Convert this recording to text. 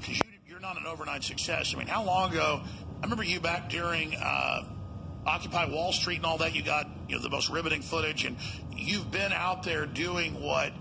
because you, you're not an overnight success. I mean, how long ago? I remember you back during uh, Occupy Wall Street and all that. You got you know the most riveting footage, and you've been out there doing what